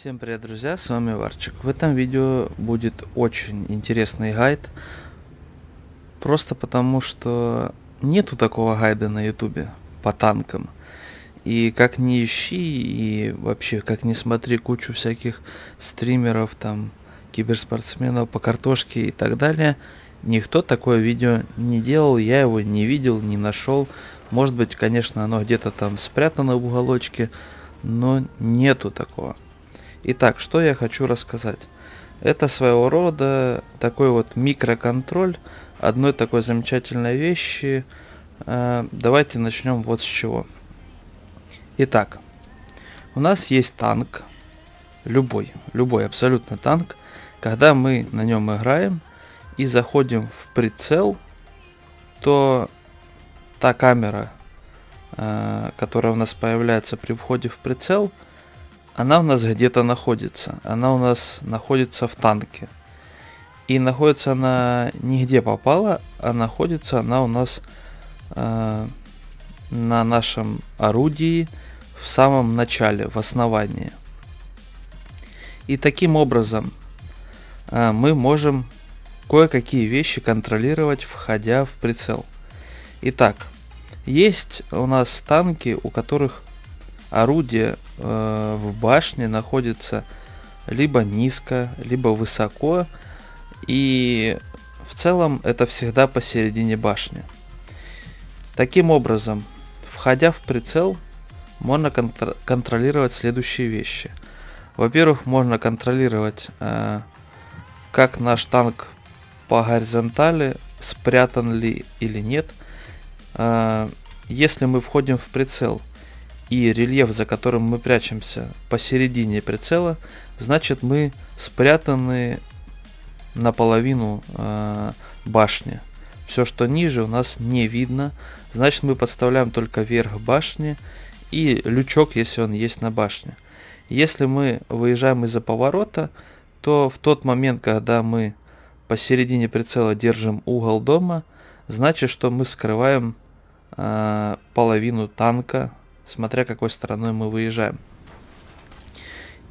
Всем привет, друзья, с вами Варчик. В этом видео будет очень интересный гайд, просто потому что нету такого гайда на ютубе по танкам. И как не ищи, и вообще как не смотри кучу всяких стримеров, там, киберспортсменов по картошке и так далее, никто такое видео не делал, я его не видел, не нашел. Может быть, конечно, оно где-то там спрятано в уголочке, но нету такого. Итак, что я хочу рассказать. Это своего рода такой вот микроконтроль одной такой замечательной вещи. Э, давайте начнем вот с чего. Итак, у нас есть танк, любой, любой абсолютно танк. Когда мы на нем играем и заходим в прицел, то та камера, э, которая у нас появляется при входе в прицел, она у нас где-то находится. Она у нас находится в танке. И находится она нигде попала, а находится она у нас э, на нашем орудии в самом начале, в основании. И таким образом э, мы можем кое-какие вещи контролировать, входя в прицел. Итак, есть у нас танки, у которых орудие э, в башне находится либо низко, либо высоко, и в целом это всегда посередине башни. Таким образом, входя в прицел, можно контр- контролировать следующие вещи. Во-первых, можно контролировать, э, как наш танк по горизонтали, спрятан ли или нет. Э, если мы входим в прицел и рельеф, за которым мы прячемся, посередине прицела, значит мы спрятаны наполовину э, башни. Все, что ниже, у нас не видно. Значит, мы подставляем только верх башни и лючок, если он есть на башне. Если мы выезжаем из-за поворота, то в тот момент, когда мы посередине прицела держим угол дома, значит, что мы скрываем э, половину танка смотря какой стороной мы выезжаем.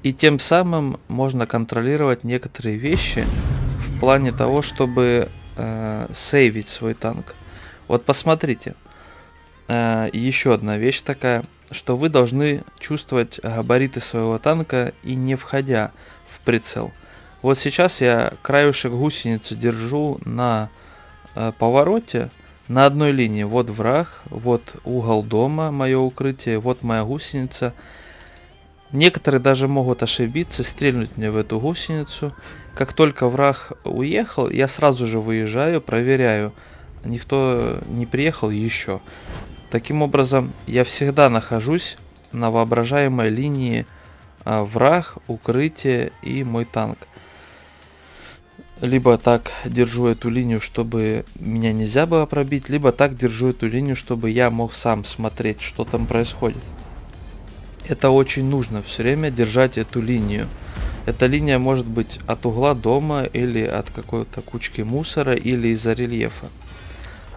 И тем самым можно контролировать некоторые вещи в плане того, чтобы э, сейвить свой танк. Вот посмотрите, э, еще одна вещь такая, что вы должны чувствовать габариты своего танка и не входя в прицел. Вот сейчас я краюшек гусеницы держу на э, повороте, на одной линии вот враг, вот угол дома, мое укрытие, вот моя гусеница. Некоторые даже могут ошибиться, стрельнуть мне в эту гусеницу. Как только враг уехал, я сразу же выезжаю, проверяю, никто не приехал еще. Таким образом, я всегда нахожусь на воображаемой линии а, враг, укрытие и мой танк либо так держу эту линию, чтобы меня нельзя было пробить, либо так держу эту линию, чтобы я мог сам смотреть, что там происходит. Это очень нужно все время держать эту линию. Эта линия может быть от угла дома или от какой-то кучки мусора или из-за рельефа.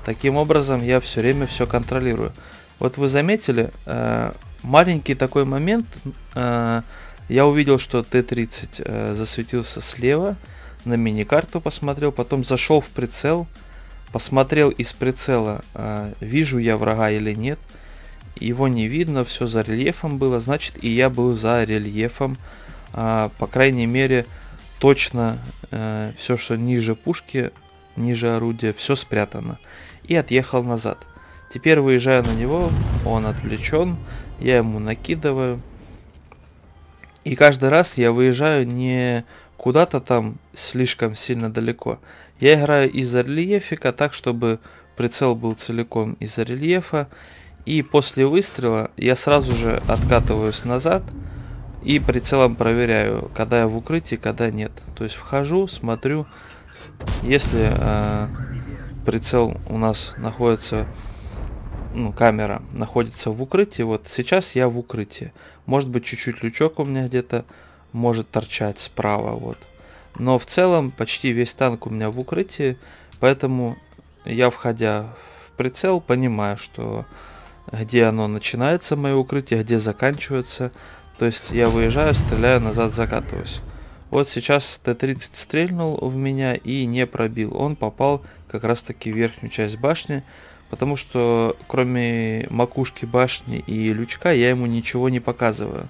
Таким образом я все время все контролирую. Вот вы заметили, э, маленький такой момент, э, я увидел, что Т-30 э, засветился слева, на мини-карту посмотрел, потом зашел в прицел, посмотрел из прицела, э, вижу я врага или нет. Его не видно, все за рельефом было, значит и я был за рельефом. Э, по крайней мере, точно э, все, что ниже пушки, ниже орудия, все спрятано. И отъехал назад. Теперь выезжаю на него, он отвлечен, я ему накидываю. И каждый раз я выезжаю не куда-то там слишком сильно далеко. Я играю из-за рельефика так, чтобы прицел был целиком из-за рельефа. И после выстрела я сразу же откатываюсь назад и прицелом проверяю, когда я в укрытии, когда нет. То есть вхожу, смотрю, если э, прицел у нас находится, ну, камера находится в укрытии, вот сейчас я в укрытии. Может быть чуть-чуть лючок у меня где-то может торчать справа, вот. Но в целом почти весь танк у меня в укрытии, поэтому я, входя в прицел, понимаю, что где оно начинается, мое укрытие, где заканчивается. То есть я выезжаю, стреляю, назад закатываюсь. Вот сейчас Т-30 стрельнул в меня и не пробил. Он попал как раз таки в верхнюю часть башни, потому что кроме макушки башни и лючка я ему ничего не показываю.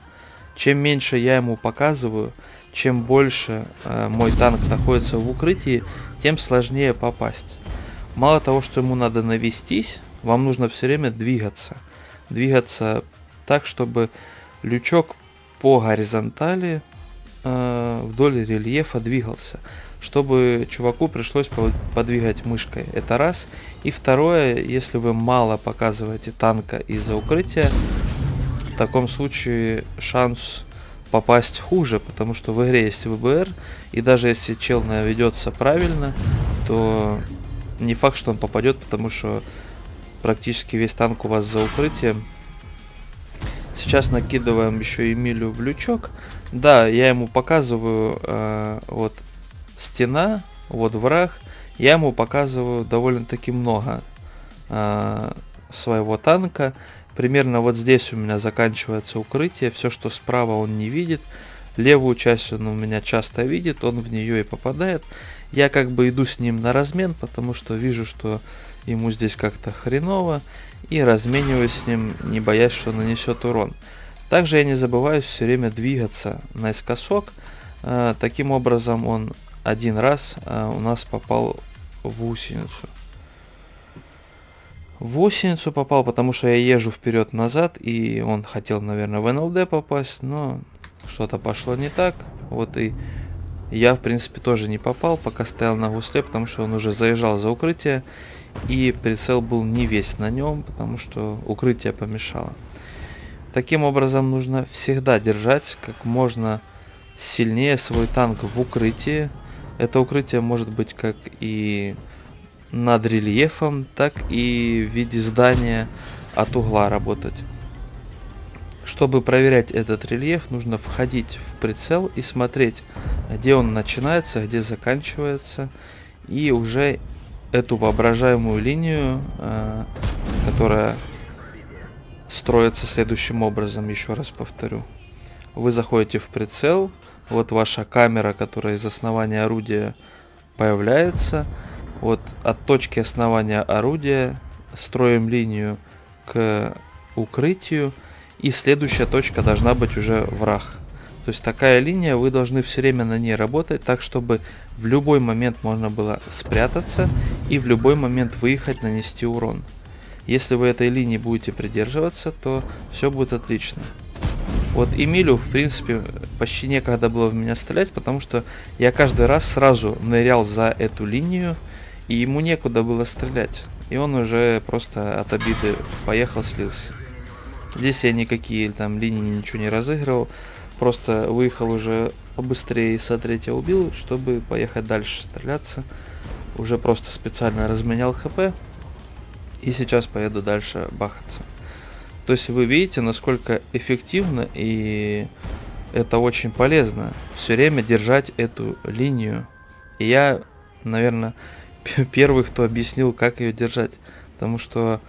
Чем меньше я ему показываю, чем больше э, мой танк находится в укрытии, тем сложнее попасть. Мало того, что ему надо навестись, вам нужно все время двигаться. Двигаться так, чтобы лючок по горизонтали э, вдоль рельефа двигался. Чтобы чуваку пришлось подвигать мышкой. Это раз. И второе, если вы мало показываете танка из-за укрытия, в таком случае шанс попасть хуже, потому что в игре есть ВБР, и даже если чел наведется правильно, то не факт, что он попадет, потому что практически весь танк у вас за укрытием. Сейчас накидываем еще Эмилю в лючок. Да, я ему показываю э, вот стена, вот враг. Я ему показываю довольно-таки много э, своего танка. Примерно вот здесь у меня заканчивается укрытие. Все, что справа он не видит. Левую часть он у меня часто видит, он в нее и попадает. Я как бы иду с ним на размен, потому что вижу, что ему здесь как-то хреново. И размениваюсь с ним, не боясь, что нанесет урон. Также я не забываю все время двигаться наискосок. Э, таким образом он один раз э, у нас попал в гусеницу в попал, потому что я езжу вперед-назад, и он хотел, наверное, в НЛД попасть, но что-то пошло не так. Вот и я, в принципе, тоже не попал, пока стоял на гусле, потому что он уже заезжал за укрытие, и прицел был не весь на нем, потому что укрытие помешало. Таким образом, нужно всегда держать как можно сильнее свой танк в укрытии. Это укрытие может быть как и над рельефом, так и в виде здания от угла работать. Чтобы проверять этот рельеф, нужно входить в прицел и смотреть, где он начинается, где заканчивается, и уже эту воображаемую линию, э, которая строится следующим образом, еще раз повторю. Вы заходите в прицел, вот ваша камера, которая из основания орудия появляется, вот от точки основания орудия строим линию к укрытию. И следующая точка должна быть уже враг. То есть такая линия, вы должны все время на ней работать, так чтобы в любой момент можно было спрятаться и в любой момент выехать, нанести урон. Если вы этой линии будете придерживаться, то все будет отлично. Вот Эмилю, в принципе, почти некогда было в меня стрелять, потому что я каждый раз сразу нырял за эту линию, и ему некуда было стрелять. И он уже просто от обиды поехал, слился. Здесь я никакие там линии ничего не разыгрывал. Просто выехал уже побыстрее с третьего убил, чтобы поехать дальше стреляться. Уже просто специально разменял хп. И сейчас поеду дальше бахаться. То есть вы видите, насколько эффективно и это очень полезно. Все время держать эту линию. И я, наверное, первый, кто объяснил, как ее держать. Потому что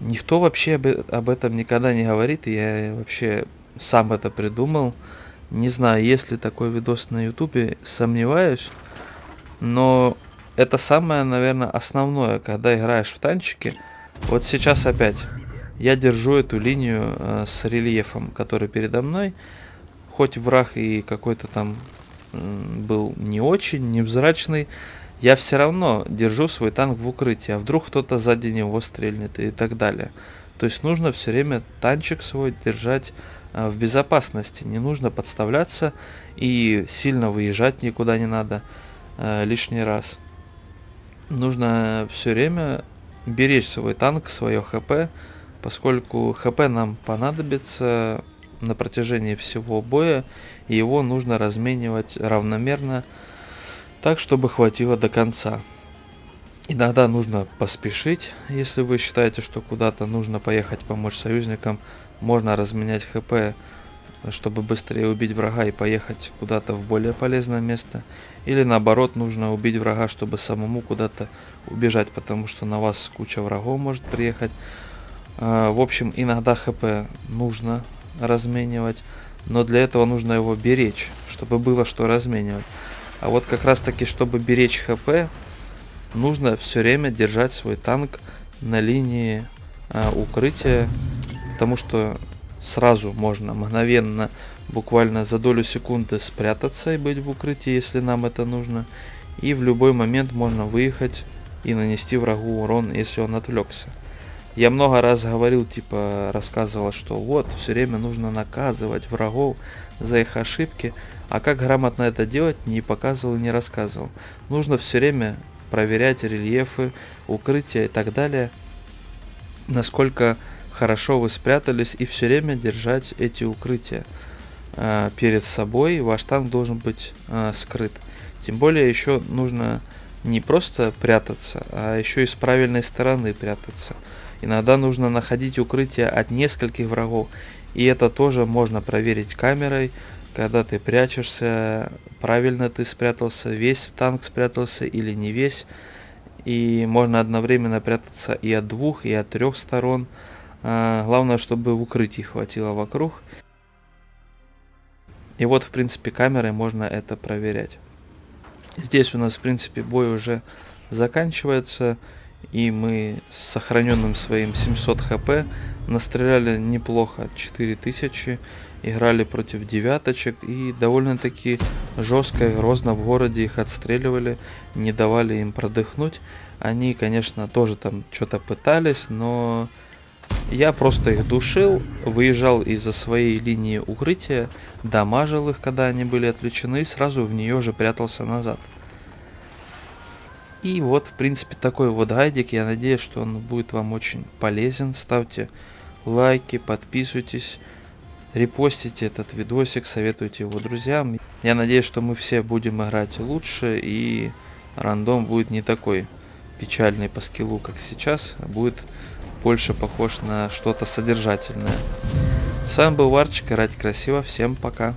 никто вообще об, этом никогда не говорит, и я вообще сам это придумал. Не знаю, есть ли такой видос на ютубе, сомневаюсь. Но это самое, наверное, основное, когда играешь в танчики. Вот сейчас опять я держу эту линию э, с рельефом, который передо мной. Хоть враг и какой-то там был не очень, невзрачный, я все равно держу свой танк в укрытии, а вдруг кто-то сзади него стрельнет и так далее. То есть нужно все время танчик свой держать а, в безопасности, не нужно подставляться и сильно выезжать никуда не надо а, лишний раз. Нужно все время беречь свой танк, свое ХП, поскольку ХП нам понадобится на протяжении всего боя, и его нужно разменивать равномерно так, чтобы хватило до конца. Иногда нужно поспешить, если вы считаете, что куда-то нужно поехать помочь союзникам, можно разменять хп, чтобы быстрее убить врага и поехать куда-то в более полезное место. Или наоборот, нужно убить врага, чтобы самому куда-то убежать, потому что на вас куча врагов может приехать. А, в общем, иногда хп нужно разменивать, но для этого нужно его беречь, чтобы было что разменивать. А вот как раз таки, чтобы беречь ХП, нужно все время держать свой танк на линии а, укрытия, потому что сразу можно мгновенно, буквально за долю секунды спрятаться и быть в укрытии, если нам это нужно. И в любой момент можно выехать и нанести врагу урон, если он отвлекся. Я много раз говорил, типа, рассказывал, что вот, все время нужно наказывать врагов за их ошибки, а как грамотно это делать, не показывал и не рассказывал. Нужно все время проверять рельефы, укрытия и так далее, насколько хорошо вы спрятались и все время держать эти укрытия э, перед собой. Ваш танк должен быть э, скрыт. Тем более еще нужно не просто прятаться, а еще и с правильной стороны прятаться. Иногда нужно находить укрытие от нескольких врагов, и это тоже можно проверить камерой, когда ты прячешься, правильно ты спрятался, весь танк спрятался или не весь. И можно одновременно прятаться и от двух, и от трех сторон. А, главное, чтобы в укрытии хватило вокруг. И вот, в принципе, камерой можно это проверять. Здесь у нас, в принципе, бой уже заканчивается. И мы с сохраненным своим 700 хп настреляли неплохо, 4000. Играли против девяточек и довольно-таки жестко и грозно в городе их отстреливали, не давали им продыхнуть. Они, конечно, тоже там что-то пытались, но я просто их душил, выезжал из-за своей линии укрытия, дамажил их, когда они были отвлечены, и сразу в нее же прятался назад. И вот, в принципе, такой вот гайдик. Я надеюсь, что он будет вам очень полезен. Ставьте лайки, подписывайтесь, репостите этот видосик, советуйте его друзьям. Я надеюсь, что мы все будем играть лучше и рандом будет не такой печальный по скиллу, как сейчас, а будет больше похож на что-то содержательное. С вами был Варчик, играть красиво, всем пока.